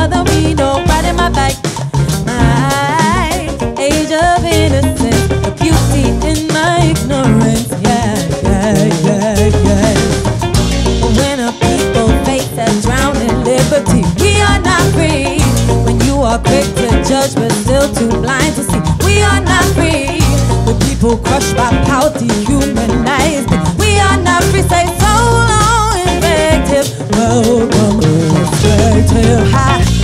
bother me, no riding my bike. My age of innocence, the beauty in my ignorance. Yeah, yeah, yeah, yeah. When people face liberty, we are not free. When you are quick to judge, but still too blind to see, we are not free. The people crushed by power dehumanized. We are not free, say so long, invective, welcome too high.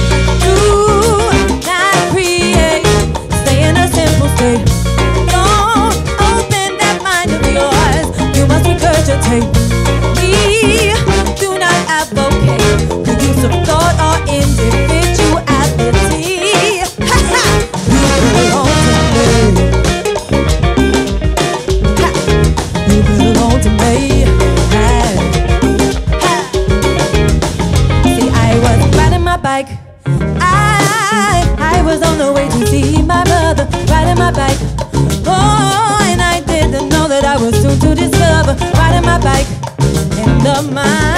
was on the way to see my brother riding my bike. Oh, and I didn't know that I was soon to discover riding my bike in the mine.